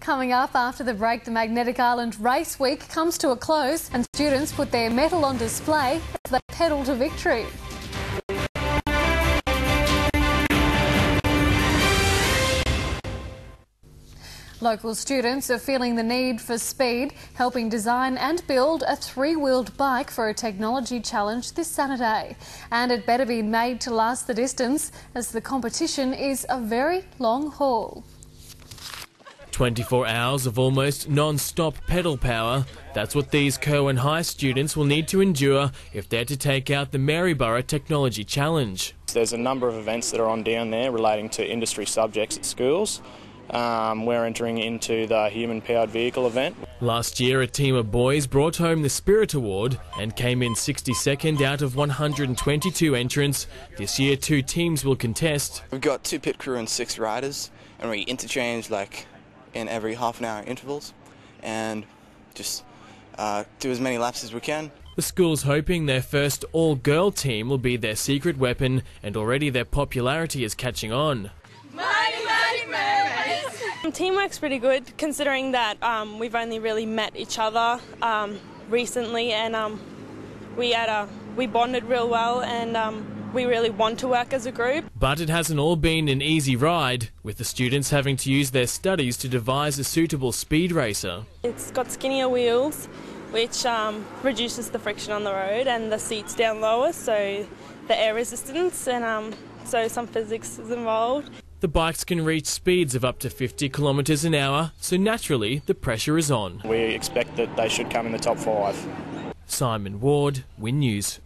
Coming up after the break, the Magnetic Island Race Week comes to a close and students put their mettle on display as they pedal to victory. Local students are feeling the need for speed, helping design and build a three-wheeled bike for a technology challenge this Saturday. And it better be made to last the distance as the competition is a very long haul. 24 hours of almost non-stop pedal power. That's what these Kirwan High students will need to endure if they're to take out the Maryborough Technology Challenge. There's a number of events that are on down there relating to industry subjects at schools. Um, we're entering into the human powered vehicle event. Last year, a team of boys brought home the Spirit Award and came in 62nd out of 122 entrants. This year, two teams will contest. We've got two pit crew and six riders, and we interchange like in every half an hour intervals and just uh, do as many laps as we can. The school's hoping their first all girl team will be their secret weapon, and already their popularity is catching on. Teamwork's pretty good considering that um, we've only really met each other um, recently and um, we had a we bonded real well and um, we really want to work as a group. But it hasn't all been an easy ride, with the students having to use their studies to devise a suitable speed racer. It's got skinnier wheels, which um, reduces the friction on the road, and the seats down lower, so the air resistance, and um, so some physics is involved. The bikes can reach speeds of up to 50 kilometres an hour, so naturally the pressure is on. We expect that they should come in the top five. Simon Ward, Win News.